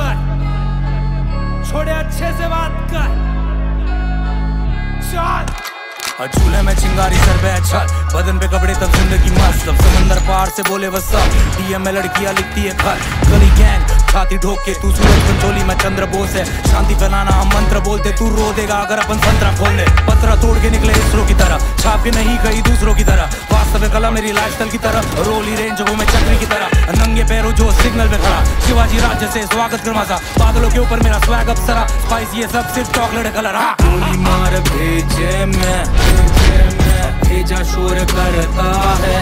कर। छोड़े अच्छे से बात कर। चल। और चूल्हे में चिंगारी, सर पे अच्छा बदन पे कपड़े, तब ज़िंदगी मस्त। तब समंदर पार से बोले बस सब डीएम में लड़कियाँ लिखती है खत गली गैंग छाती ठोक के तू सूरज कंचोली में चंद्र बोस है। शांति फैलाना हम मंत्र बोलते, तू रो देगा अगर अपन संतरा खोल ले। पत्रा तोड़ के निकले इसरो की तरह। छाप के नहीं कहीं दूसरों की तरह। वास्तव में कला मेरी लाइफस्टाइल की तरह। रोली रेंज हो मैं चक्री की तरह। नंगे पैरों जो सिग्नल पे खड़ा। शिवाजी राज्य से स्वागत कर मज़ा बादलों के ऊपर मेरा स्वैग अप्सरा स्पाइस ये सब सिर्फ़ चॉकलेट कलर हाँ। गोली मार भेजे मैं। भेजा शोर करता है।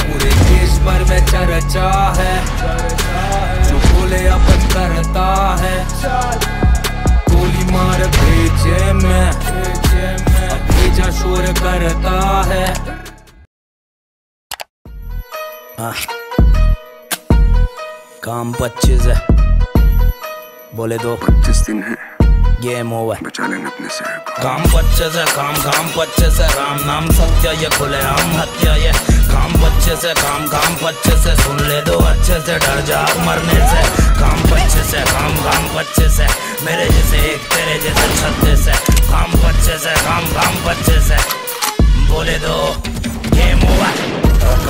पूरे देश भर में चर्चा है। जो बोले अपन करता है हाँ। काम पच्चीस है। बोले दो। पच्चीस दिन है। गेम ओवर बचा लेना अपने शहर को। काम बच्चे से काम काम बच्चे से राम नाम सत्य ये खुले आम हत्या ये। काम बच्चे से काम काम बच्चे से सुन ले दो अच्छे से डर जा मरने से। काम बच्चे से काम काम बच्चे से मेरे जैसे एक तेरे जैसे छत्ते से काम बच्चे से काम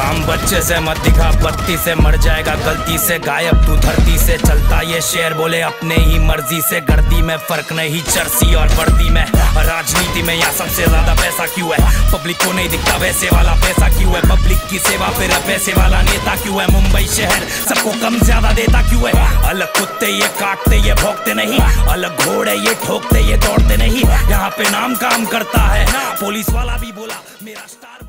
काम बच्चे से मत दिखा, बत्ती से मर जाएगा, गलती से गायब, तू धरती से चलता ये शेर बोले, अपने ही मर्ज़ी से गर्दी में फ़र्क नहीं, चरसी और वर्दी में। राजनीति में यहाँ सबसे ज़्यादा पैसा क्यों है? पब्लिक को नहीं दिखता वैसे वाला पैसा क्यों है? पब्लिक की सेवा फिर पैसे वाला नेता क्यों है? मुंबई शहर सबको कम ज़्यादा देता क्यों है? अलग कुत्ते ये काटते, ये भोगते नहीं, अलग घोड़े ये ठोकते, ये दौड़ते नहीं। यहाँ पे नाम काम करता है। पुलिस वाला भी बोला, मेरा स्टार